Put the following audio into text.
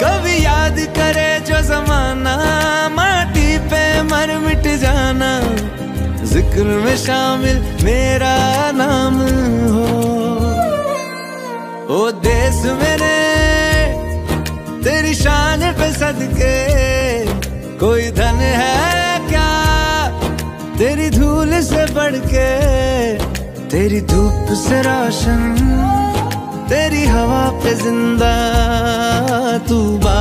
कभी याद करे जो जमाना, माटी पे मर मिट जाना। ज़िक्र में शामिल मेरा नाम हो। ओ देश मेरे, तेरी शान पे सदके। कोई धन है क्या? तेरी धूल से बढ़ के तेरी धूप से रोशन। तेरी हवा पे ज़िंदा tu vai.